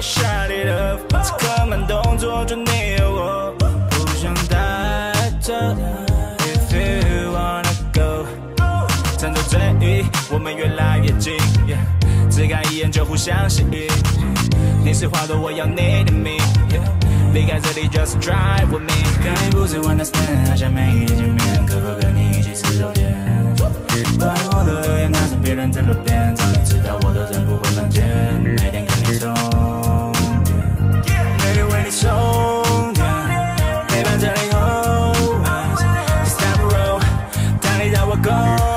shut it up，此刻慢动作就你和我，不想带走。If you wanna go，趁着醉意，我们越来越近，只看一眼就互相吸引。你是花朵，我要你的命，离开这里 just drive with me。刚一不是 understand，好像每一天见面，可否跟你一起吃肉点？关于我的留言，看着别人在路边，go.